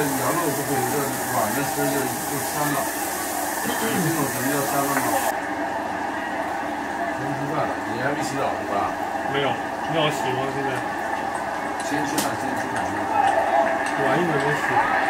肉不可以，这软的吃就就膻了。这种什么叫膻了吗？先吃饭了，你还没洗澡是吧？没有，要洗吗？现在先吃饭，先吃饭。晚一点再洗。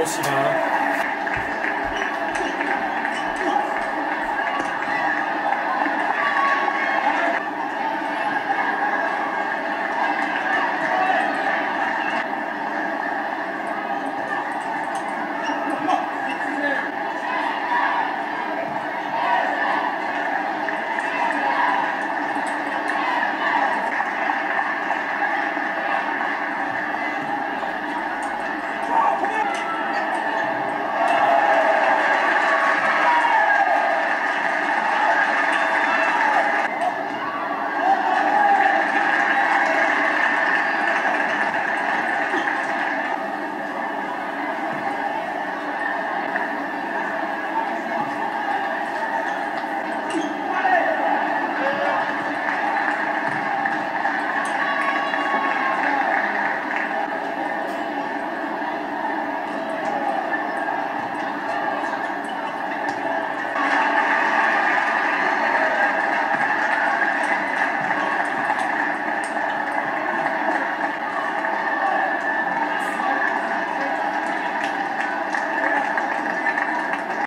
我洗它。